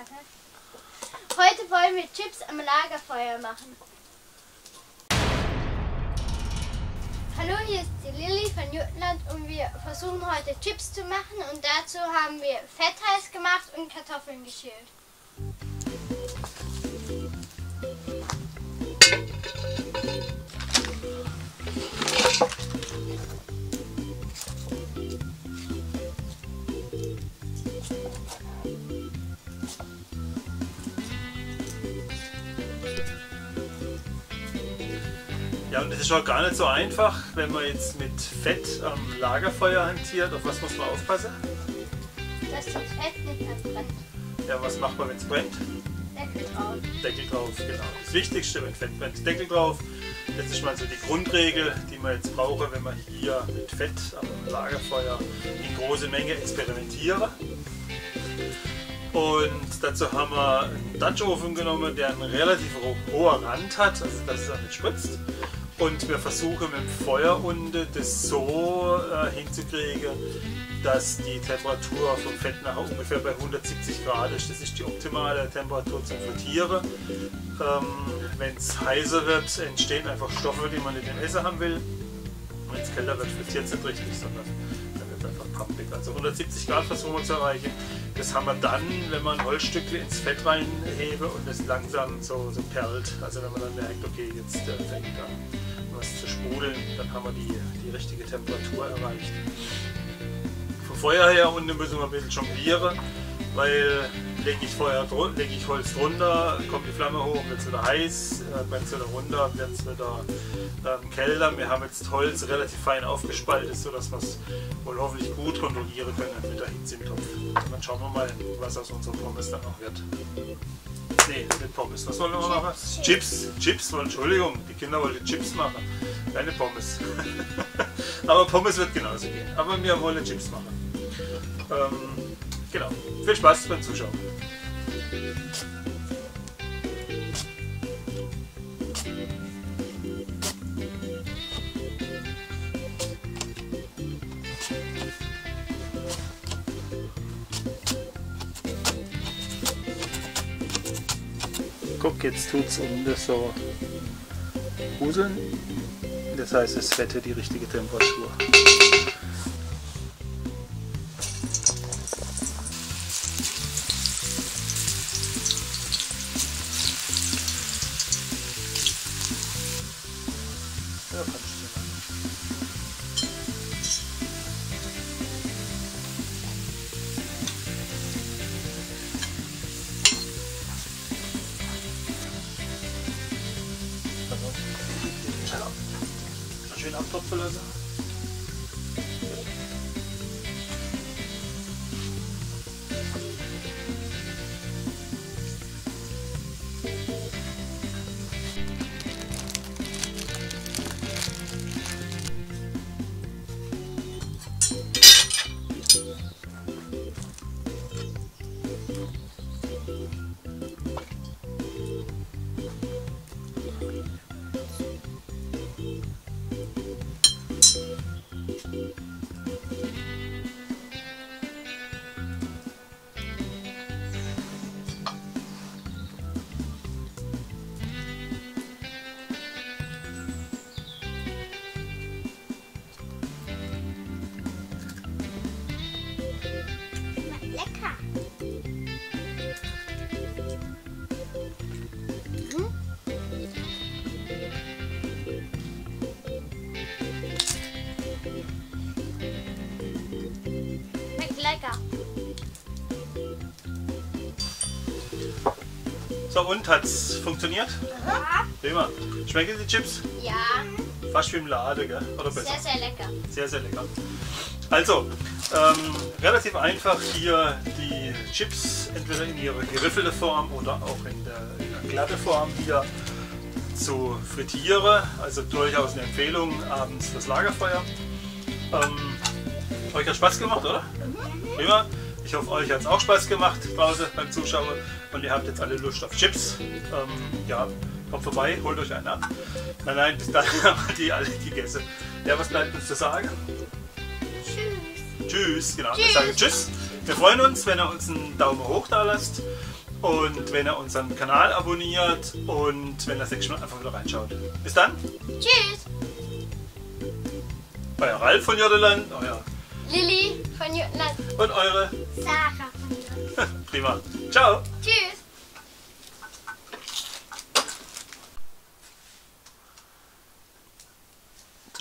Heute wollen wir Chips am Lagerfeuer machen. Hallo, hier ist die Lilly von Jutland und wir versuchen heute Chips zu machen und dazu haben wir Fett heiß gemacht und Kartoffeln geschält. Ja, und es ist auch gar nicht so einfach, wenn man jetzt mit Fett am Lagerfeuer hantiert. Auf was muss man aufpassen? Dass das Fett nicht anbrennt. Ja, was macht man, wenn es brennt? Deckel drauf. Deckel drauf, genau. Das Wichtigste, wenn Fett brennt, Deckel drauf. Das ist mal so die Grundregel, die man jetzt brauche, wenn man hier mit Fett am Lagerfeuer in große Menge experimentiere. Und dazu haben wir einen Dutch-Ofen genommen, der einen relativ hohen Rand hat, also dass es auch nicht spritzt. Und wir versuchen mit dem Feuer unten das so äh, hinzukriegen, dass die Temperatur vom Fett nachher ungefähr bei 170 Grad ist. Das ist die optimale Temperatur zum Frittieren. Ähm, Wenn es heißer wird, entstehen einfach Stoffe, die man nicht im Essen haben will. Wenn es kälter wird, frittiert es nicht richtig, sondern dann wird es einfach pampig. Also 170 Grad versuchen wir zu erreichen. Das haben wir dann, wenn man Holzstücke ins Fett reinhebe und es langsam so, so perlt. Also wenn man dann merkt, okay, jetzt äh, fängt an was zu sprudeln, dann haben wir die, die richtige Temperatur erreicht. Vom Feuer her unten müssen wir ein bisschen jonglieren, weil lege ich, Feuer, lege ich Holz drunter, kommt die Flamme hoch, wird es wieder heiß, äh, brennt es wieder runter, wird es wieder ähm, kälter. Wir haben jetzt Holz relativ fein aufgespaltet, sodass wir es wohl hoffentlich gut kontrollieren können mit der Hitze im Topf. Und dann schauen wir mal, was aus unserem Pommes dann noch wird. Nee, nicht Pommes. Was wollen wir machen? Chips. Chips, Entschuldigung, die Kinder wollten Chips machen. Keine Pommes. Aber Pommes wird genauso gehen. Aber wir wollen Chips machen. Ähm, genau. Viel Spaß beim Zuschauen. Guck, jetzt tut es unten so huseln. Das heißt, es wette die richtige Temperatur. Schön abtropfen lassen. So, und hat's funktioniert? Prima. Schmecken die Chips? Ja, Fast wie im Laden, gell? Oder besser? sehr, sehr lecker. Sehr, sehr lecker. Also, ähm, relativ einfach hier die Chips entweder in ihre geriffelte Form oder auch in der, in der glatte Form hier zu frittieren. Also durchaus eine Empfehlung abends fürs Lagerfeuer. Ähm, euch hat Spaß gemacht, oder? Prima. Ich hoffe, euch hat es auch Spaß gemacht draußen beim Zuschauen und ihr habt jetzt alle Lust auf Chips. Ähm, ja, kommt vorbei, holt euch einen ab. Nein, nein, bis dahin haben wir die alle gegessen. Ja, was bleibt uns zu sagen? Tschüss. Tschüss, genau. Wir Tschüss. sagen Tschüss. Wir freuen uns, wenn ihr uns einen Daumen hoch da lasst. und wenn ihr unseren Kanal abonniert und wenn ihr das nächste Mal einfach wieder reinschaut. Bis dann, Tschüss. euer Ralf von Jodeland, euer Lilly von Jutland. und eure Sarah von. Prima. Ciao. Tschüss.